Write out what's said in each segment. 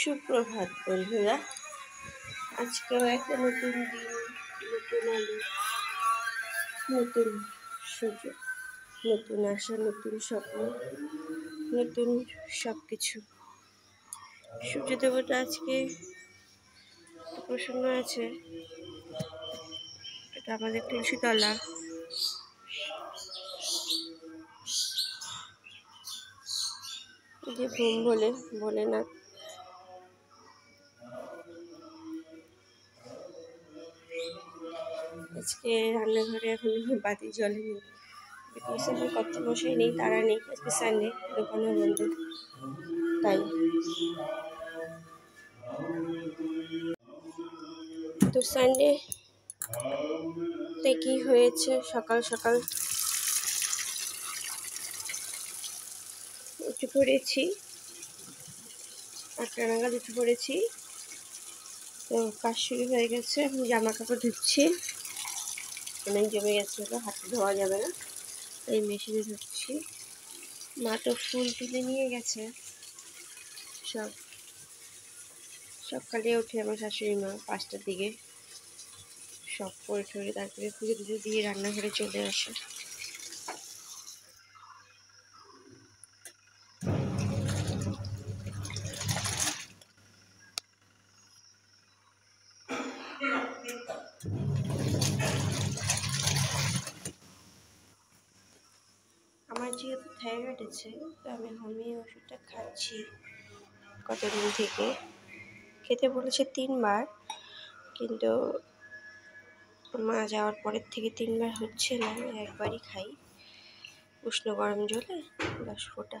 সুপ্রভাত বন্ধুরা। আজকেও একটা নতুন দিন, নতুন আলো, নতুন সুযোগ, নতুন আশা, নতুন স্বপ্ন, নতুন সব কিছু সূর্য দেবতা আজকে প্রসন্ন আছে। এটা আমাদের তুলসীতলা। যে ভোম বলে ভোলেনাথ আজকে রান্নাঘরে এখন বাতি বিকজ আমার কত মশাই নেই, তারা নেই আজকে সানডে দোকানও বন্ধ। তাই। তো সানডে তে কি হয়েছে? সকাল সকাল উঠে পড়েছি। আটটা নাগাদ উঠে পড়েছি। তো কাজ শুরু হয়ে গেছে আমি জামা কাপড় ধুচ্ছি। অনেক জমে গেছে তো হাতে ধোয়া যাবে না। এই মেশিনে ধুচ্ছি মা তো ফুল তুলে নিয়ে গেছে। সব। সকালে উঠে আমার শাশুড়ি মা পাঁচটার দিকে সব করে ঠরে তারপরে পুজো দিয়ে রান্নাঘরে চলে আসে আমার যেহেতু থাইরয়েড আছে, তো আমি হোমিও ওষুধটা খাচ্ছি কতদিন থেকে। খেতে বলেছে তিনবার, কিন্তু মা যাওয়ার পরের থেকে তিনবার হচ্ছে না একবারই খাই। উষ্ণ গরম জলে দশ ফোঁটা।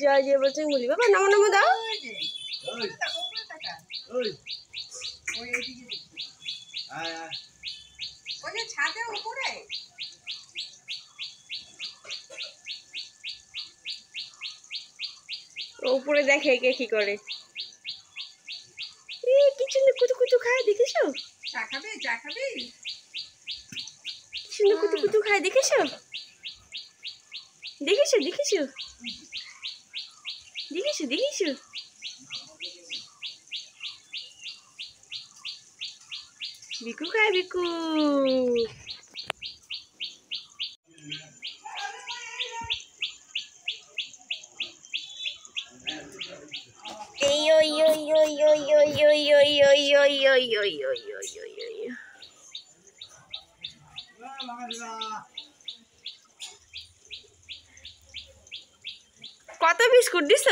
জয় জয় বজরং বলি বাবা নমো নমো দাও। ছাদে উপরে উপরে দেখে কে কি করে। কিছু না কুতু কুতু খায় দেখিছো চা খাবি চা খাবি? সুন্দর কুতু কুতু খায় দেখেছ দেখেছ দেখেছ দেখেছ দেখেছ বিকু খায় বিকু এই ওই ওই ওই ওই ওই ওই ওই ওই ওই ওই ওই বিস্কুট দিছ?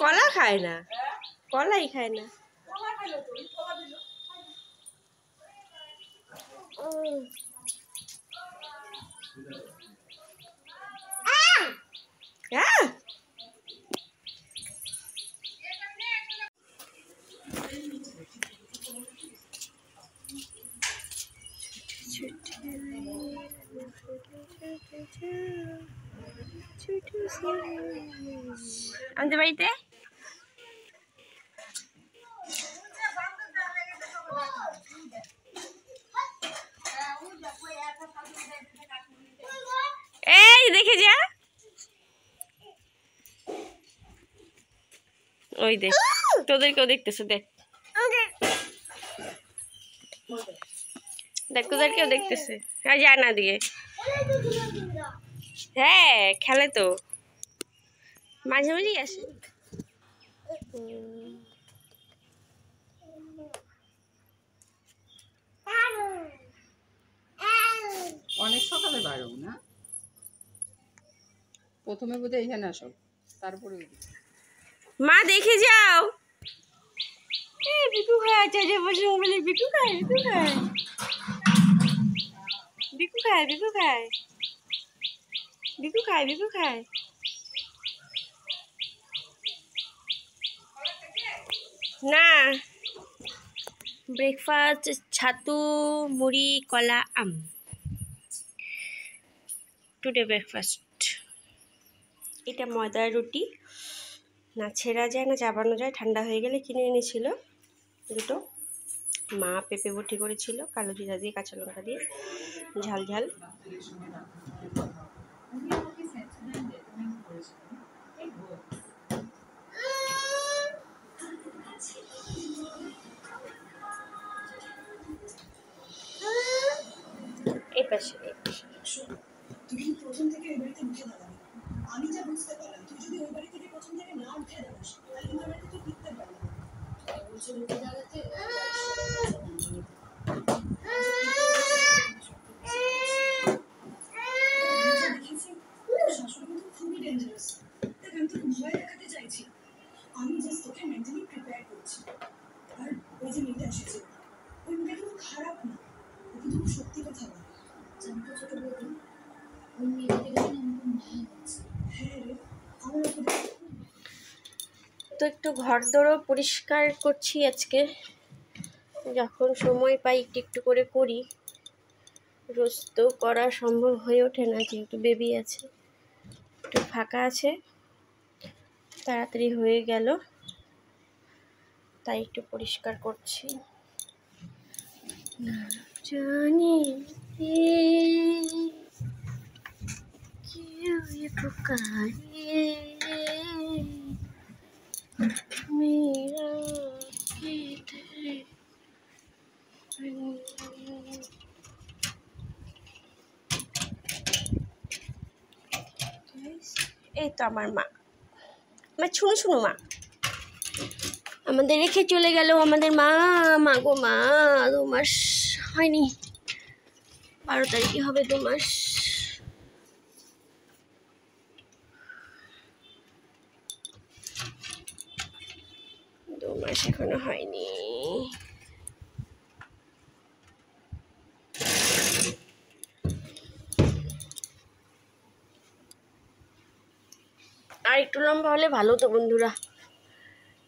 কলা খায় না? কলাই খায় না? হ্যাঁ আমাদের বাড়িতে? এই, দেখে যা। ওই দেখ, তোদেরকেও দেখতেছে, দেখ। দেখ দেখতেছে। আর যা না দিয়ে। হ্যাঁ খেলে তো। মাঝে মাঝেই আসে। অনেক সকালে বাড়ো না? প্রথমে বোধহয় এখানে আসো তারপরে মা দেখে যাও। বিকু খায় যে বসে মোবাইলে বিকু খায় বিকু খায়। বিকু খায় বিকু খায়। বিকু খায় বিকু খায়। না। ব্রেকফাস্ট ছাতু, মুড়ি, কলা, আম। টুডে ব্রেকফাস্ট এটা ময়দার রুটি। না, ছেঁড়া যায়, না চাবানো যায়, ঠান্ডা হয়ে গেলে কিনে এনেছিল। দুটো। মা পেঁপে বটি করেছিল, কালো জিরা দিয়ে, কাঁচা লঙ্কা দিয়ে, ঝাল ঝাল। পাশে কিন্তু প্রথম থেকে ওই বাড়িতে উঠে দাঁড়াবি। আমি যা বুঝতে পারলাম, তুই যদি ওই বাড়ি থেকে প্রথম থেকে না উঠে দাঁড়াস, তাহলে আমার বাড়িতে তুই টিকতে পারবি না। বলছে উঠে দাঁড়াতে আমি যা দেখেছি, তোর শাশুড়ি কিন্তু খুবই dangerous। দেখ, আমি তোকে ভয় দেখাতে চাইছি না। আমি জাস্ট তোকে মেন্টালি প্রিপেয়ার করছি আর ওই যে মেয়েটা এসেছে ওই মেয়েটা কিন্তু খারাপ না ও কিন্তু খুব সত্যি কথা বলে জানতো ছোট বৌদি ওই মেয়েটাকে দেখে না আমার খুব মায়া হচ্ছে হ্যাঁ রে আমার ওকে দেখে তো একটু ঘর দরও পরিষ্কার করছি আজকে। যখন সময় পাই একটু একটু করে করি। রোজ তো করা সম্ভব হয়ে ওঠে না, যেহেতু বেবি আছে। একটু ফাঁকা আছে। তাড়াতাড়ি হয়ে গেল। তাই একটু পরিষ্কার করছি। জানি কেউ আমার মা। আমার শুনো শুনো মা। আমাদের রেখে চলে গেল আমাদের মা। মা গো মা, দু মাস হয়নি। বারো তারিখে হবে দু মাস। দু মাস এখনও হয়নি। আর একটু লম্বা হলে ভালো তো বন্ধুরা।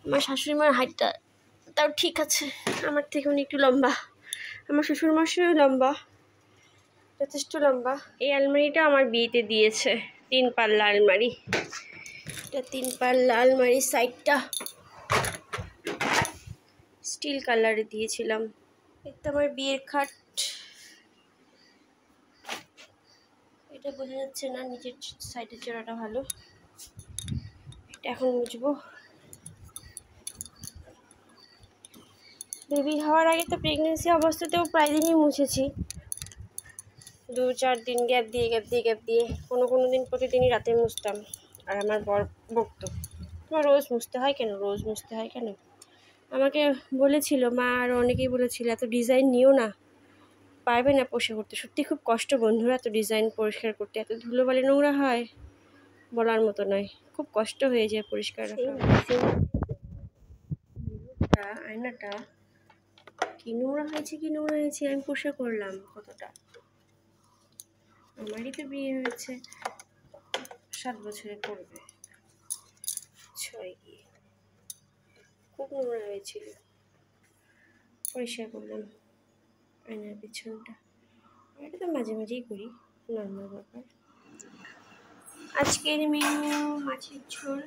আমার শাশুড়ি মার হাইটটা তাও ঠিক আছে, আমার থেকে উনি একটু লম্বা। আমার শ্বশুর মশাইও লম্বা, যথেষ্ট লম্বা। এই আলমারিটা আমার বিয়েতে দিয়েছে, তিন পাল্লা আলমারি। এটা তিন পাল্লা আলমারির সাইডটা স্টিল কালারে দিয়েছিলাম। এটা আমার বিয়ের খাট। এটা বোঝা যাচ্ছে না নিচের সাইডের চড়াটা ভালো। এখন মুছবো বেবি হওয়ার আগে তো প্রেগনেন্সি অবস্থাতেও প্রায় দিনই মুছেছি। দু চার দিন গ্যাপ দিয়ে গ্যাপ দিয়ে গ্যাপ দিয়ে, কোনো কোনো দিন প্রতিদিনই রাতে মুছতাম। আর আমার বর বকতো তোমার রোজ মুছতে হয় কেন? রোজ মুছতে হয় কেন? আমাকে বলেছিল, মা, আর অনেকেই বলেছিল, এত ডিজাইন নিও না। পারবে না পোষে করতে। সত্যি খুব কষ্ট বন্ধুরা, এত ডিজাইন পরিষ্কার করতে, এত ধুলোবালি নোংরা হয়, বলার মতো নয়। খুব কষ্ট হয়ে যায় পরিষ্কার রাখা আয়নাটা কি নোংরা হয়েছে কি নোংরা হয়েছে আমি পোষে করলাম কতটা। আমারই তো বিয়ে হয়েছে সাত বছরে করবে। ছয় গিয়ে। খুব নোংরা হয়েছিল। পরিষ্কার করলাম আয়নার পিছনটা। এটা তো মাঝে মাঝেই করি নর্মাল ব্যাপার। আজকের মেনু মাছের ঝোল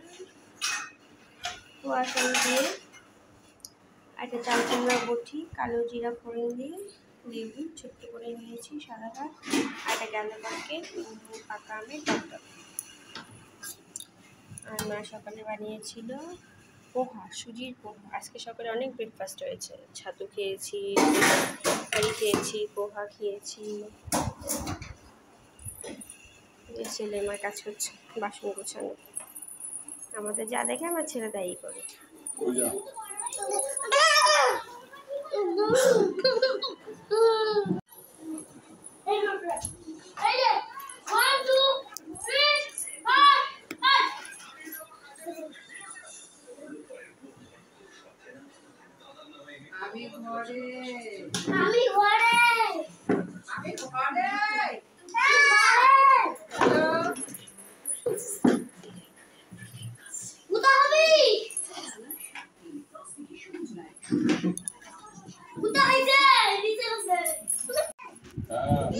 কুয়াশ আলু দিয়ে একটা চাল কুমড়া বটি, কালো জিরা ফোড়ন দিয়ে লেবু ছোট্ট করে নিয়েছি সাদা ভাত আর একটা গেল পাকে পাকা আমের টক আর মা সকালে বানিয়েছিল পোহা, সুজির পোহা। আজকে সকালে অনেক ব্রেকফাস্ট হয়েছে। ছাতু খেয়েছি খেয়েছি, পোহা খেয়েছি। এই ছেলে আমার কাজ করছে বাসন গোছানো। আমাদের যা দেখে আমার ছেলে তাই করে। আমি ঘরে। আমি ঘরে। আমি ঘরে কোথা হবি কোথা হইছে নিচে বসে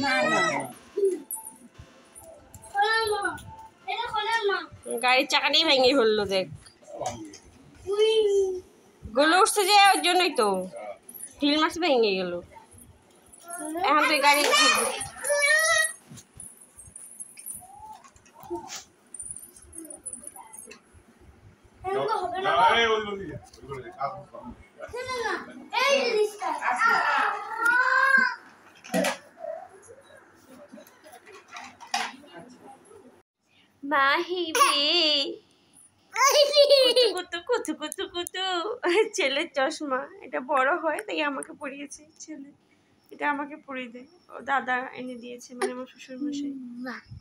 না না খোলেন মা এটা খোলেন মা গাড়ির চাকাটাই ভেঙে ফেলল দেখগুলো উঠছে যে ওর জন্যই তো। হিল মাছ ভেঙে গেল। এখন তুই গাড়ি হবে না না এই ওইগুলো দিয়ে ওইগুলো দিয়ে কাজ করতে হবে। না না এই জিনিসটা মাহিবি কুতু কুতু কুতু কুতু ছেলের চশমা এটা বড় হয় তাই আমাকে পরিয়েছে ছেলে এটা আমাকে পরিয়ে দেয় ও দাদা এনে দিয়েছে মানে আমার শ্বশুর মশাই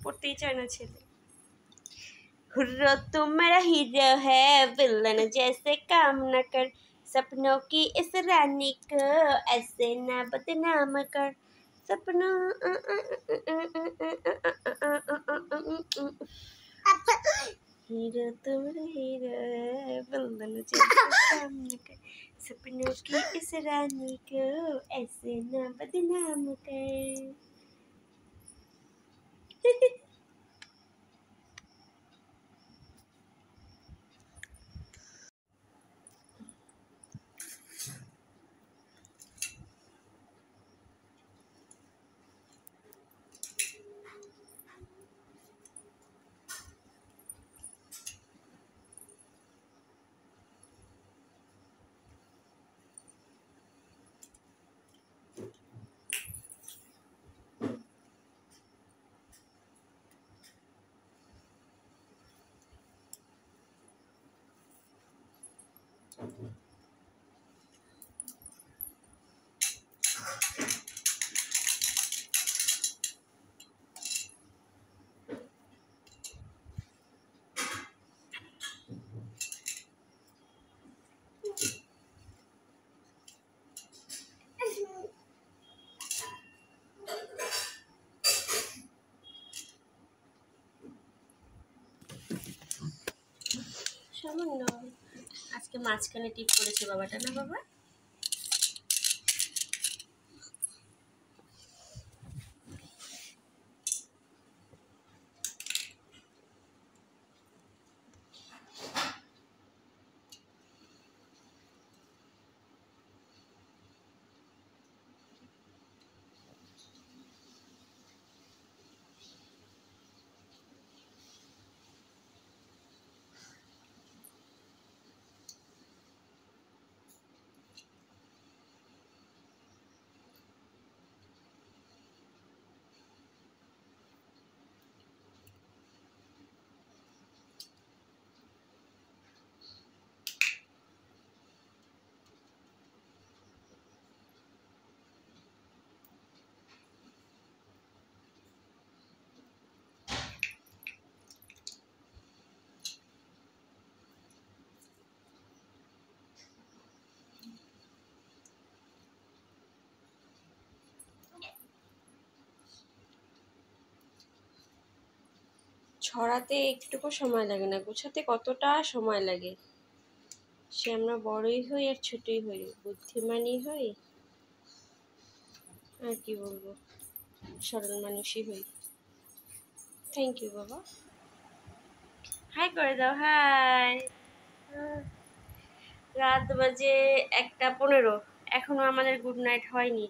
পড়তেই চায় না ছেলে हुर्रो तुम मेरा हीरो है विलन जैसे काम न कर सपनों की इस रानी को ऐसे न बदनाम कर सपनों हीरो तुम हीरो है विलन जैसे काम न कर सपनों की इस रानी को ऐसे न बदनाम कर। 什么你呢？আজকে মাঝখানে টিপ করেছে বাবাটা না বাবা? ছড়াতে একটুকু সময় লাগে না, গোছাতে কতটা সময় লাগে? সে আমরা বড়ই হই আর ছোটই হই, বুদ্ধিমানই হই আর কি বলব, সরল মানুষই হই। থ্যাংক ইউ বাবা। হাই করে দাও হাই রাত বাজে একটা পনেরো, এখনও আমাদের গুড নাইট হয়নি,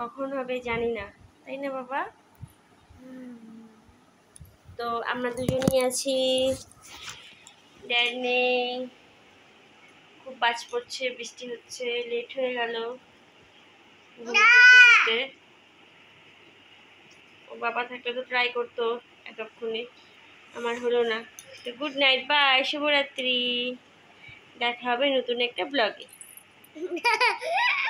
কখন হবে জানি না, তাই না, বাবা? তো আমরা দুজনেই আছি। ড্যাড নেই। খুব বাজ পড়ছে, বৃষ্টি হচ্ছে লেট হয়ে গেল। ও বাবা থাকলে তো ট্রাই করতো এতক্ষণে। আমার হলো না। তো গুড নাইট বাই শুভরাত্রি। দেখা হবে নতুন একটা ব্লগে